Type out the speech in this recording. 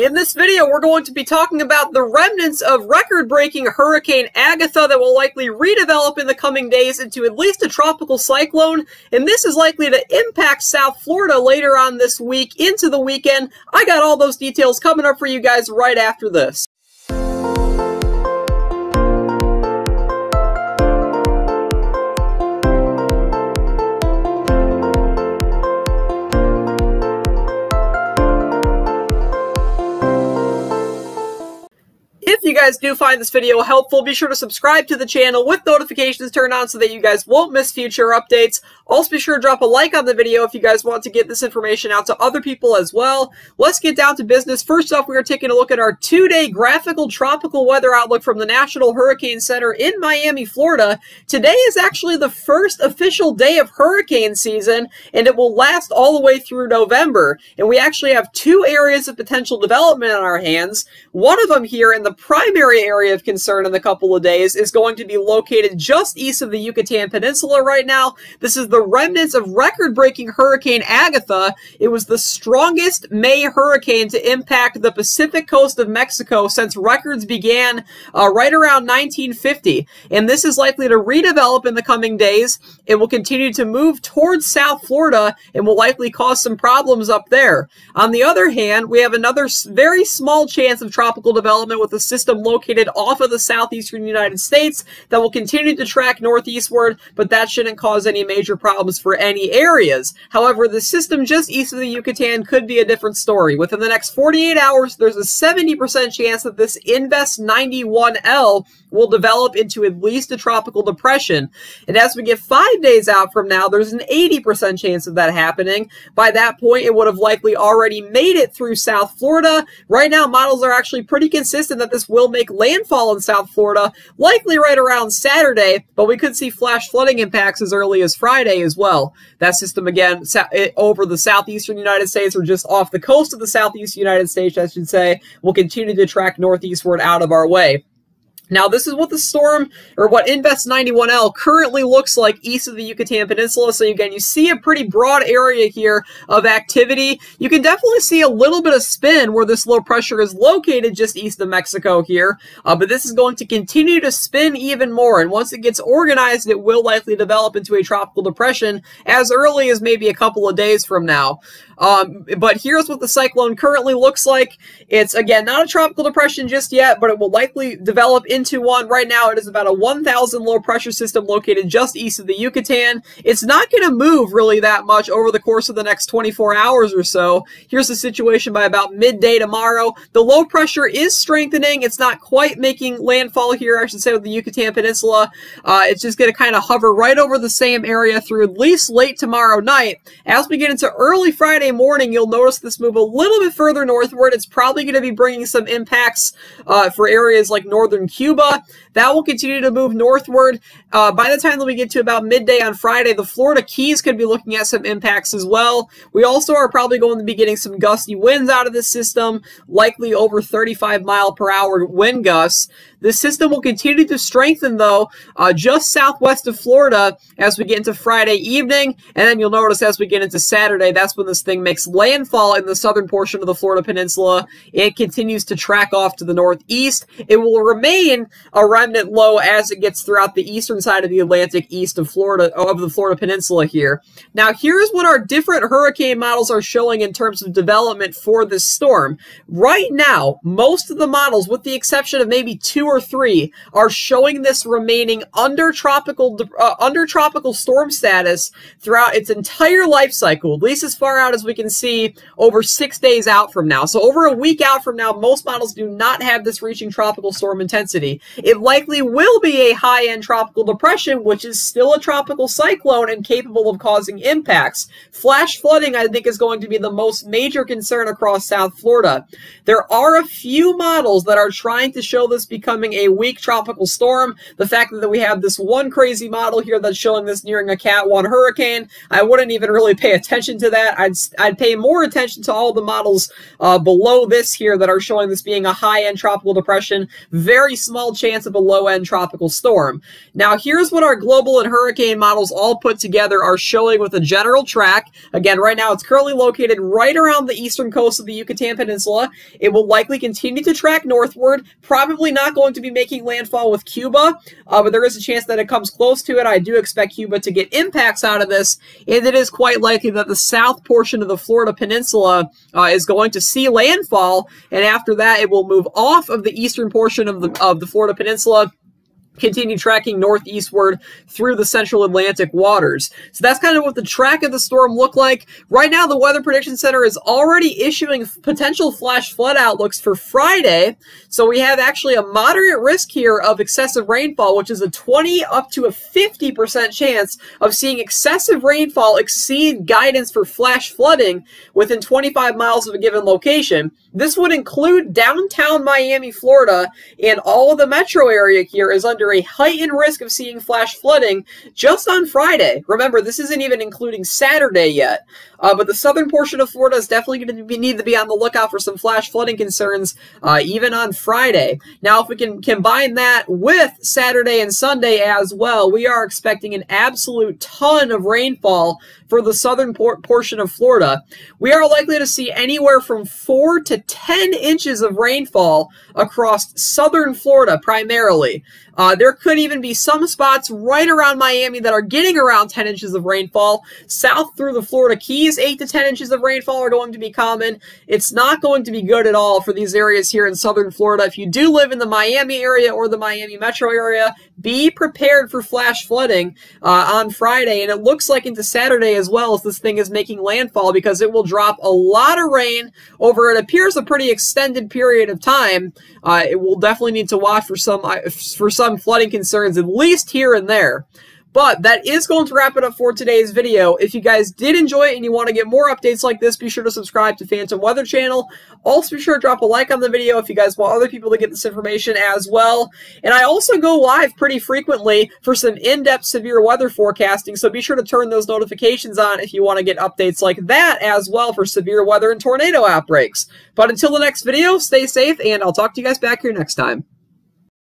In this video, we're going to be talking about the remnants of record-breaking Hurricane Agatha that will likely redevelop in the coming days into at least a tropical cyclone, and this is likely to impact South Florida later on this week into the weekend. I got all those details coming up for you guys right after this. Guys do find this video helpful, be sure to subscribe to the channel with notifications turned on so that you guys won't miss future updates. Also be sure to drop a like on the video if you guys want to get this information out to other people as well. Let's get down to business. First off, we are taking a look at our two-day graphical tropical weather outlook from the National Hurricane Center in Miami, Florida. Today is actually the first official day of hurricane season, and it will last all the way through November. And we actually have two areas of potential development on our hands. One of them here in the primary area of concern in the couple of days is going to be located just east of the Yucatan Peninsula right now. This is the remnants of record-breaking Hurricane Agatha. It was the strongest May hurricane to impact the Pacific coast of Mexico since records began uh, right around 1950. And this is likely to redevelop in the coming days. It will continue to move towards South Florida and will likely cause some problems up there. On the other hand, we have another very small chance of tropical development with a system located off of the southeastern United States that will continue to track northeastward, but that shouldn't cause any major problems for any areas. However, the system just east of the Yucatan could be a different story. Within the next 48 hours, there's a 70% chance that this Invest 91L will develop into at least a tropical depression. And as we get five days out from now, there's an 80% chance of that happening. By that point, it would have likely already made it through South Florida. Right now, models are actually pretty consistent that this will make landfall in South Florida, likely right around Saturday, but we could see flash flooding impacts as early as Friday as well. That system, again, eh, over the southeastern United States or just off the coast of the southeast United States, I should say, will continue to track northeastward out of our way. Now, this is what the storm, or what Invest 91L currently looks like east of the Yucatan Peninsula. So again, you see a pretty broad area here of activity. You can definitely see a little bit of spin where this low pressure is located just east of Mexico here. Uh, but this is going to continue to spin even more. And once it gets organized, it will likely develop into a tropical depression as early as maybe a couple of days from now. Um, but here's what the cyclone currently looks like. It's, again, not a tropical depression just yet, but it will likely develop into one. Right now, it is about a 1,000 low pressure system located just east of the Yucatan. It's not going to move really that much over the course of the next 24 hours or so. Here's the situation by about midday tomorrow. The low pressure is strengthening. It's not quite making landfall here, I should say, with the Yucatan Peninsula. Uh, it's just going to kind of hover right over the same area through at least late tomorrow night. As we get into early Friday morning, you'll notice this move a little bit further northward. It's probably going to be bringing some impacts uh, for areas like northern Cuba. That will continue to move northward. Uh, by the time that we get to about midday on Friday, the Florida Keys could be looking at some impacts as well. We also are probably going to be getting some gusty winds out of this system, likely over 35 mile per hour wind gusts. The system will continue to strengthen, though, uh, just southwest of Florida as we get into Friday evening. And then you'll notice as we get into Saturday, that's when this thing makes landfall in the southern portion of the Florida Peninsula. It continues to track off to the northeast. It will remain a remnant low as it gets throughout the eastern side of the Atlantic east of Florida, of the Florida Peninsula here. Now, here's what our different hurricane models are showing in terms of development for this storm. Right now, most of the models, with the exception of maybe two or three are showing this remaining under tropical uh, under tropical storm status throughout its entire life cycle, at least as far out as we can see over six days out from now. So over a week out from now, most models do not have this reaching tropical storm intensity. It likely will be a high-end tropical depression, which is still a tropical cyclone and capable of causing impacts. Flash flooding, I think, is going to be the most major concern across South Florida. There are a few models that are trying to show this becoming a weak tropical storm. The fact that we have this one crazy model here that's showing this nearing a Cat 1 hurricane, I wouldn't even really pay attention to that. I'd, I'd pay more attention to all the models uh, below this here that are showing this being a high-end tropical depression. Very small chance of a low-end tropical storm. Now, here's what our global and hurricane models all put together are showing with a general track. Again, right now it's currently located right around the eastern coast of the Yucatan Peninsula. It will likely continue to track northward, probably not going to be making landfall with Cuba, uh, but there is a chance that it comes close to it. I do expect Cuba to get impacts out of this, and it is quite likely that the south portion of the Florida Peninsula uh, is going to see landfall, and after that it will move off of the eastern portion of the, of the Florida Peninsula continue tracking northeastward through the central Atlantic waters. So that's kind of what the track of the storm looked like. Right now, the Weather Prediction Center is already issuing potential flash flood outlooks for Friday. So we have actually a moderate risk here of excessive rainfall, which is a 20 up to a 50% chance of seeing excessive rainfall exceed guidance for flash flooding within 25 miles of a given location. This would include downtown Miami, Florida, and all of the metro area here is under a heightened risk of seeing flash flooding just on Friday. Remember, this isn't even including Saturday yet. Uh, but the southern portion of Florida is definitely going to need to be on the lookout for some flash flooding concerns, uh, even on Friday. Now, if we can combine that with Saturday and Sunday as well, we are expecting an absolute ton of rainfall for the southern por portion of Florida. We are likely to see anywhere from 4 to 10 inches of rainfall across southern Florida primarily. Uh, there could even be some spots right around Miami that are getting around 10 inches of rainfall. South through the Florida Keys, 8 to 10 inches of rainfall are going to be common. It's not going to be good at all for these areas here in southern Florida. If you do live in the Miami area or the Miami metro area, be prepared for flash flooding uh, on Friday. And it looks like into Saturday as well as this thing is making landfall because it will drop a lot of rain over, it appears, a pretty extended period of time. Uh, it will definitely need to watch for some, uh, for some flooding concerns, at least here and there. But that is going to wrap it up for today's video. If you guys did enjoy it and you want to get more updates like this, be sure to subscribe to Phantom Weather Channel. Also, be sure to drop a like on the video if you guys want other people to get this information as well. And I also go live pretty frequently for some in-depth severe weather forecasting, so be sure to turn those notifications on if you want to get updates like that as well for severe weather and tornado outbreaks. But until the next video, stay safe, and I'll talk to you guys back here next time.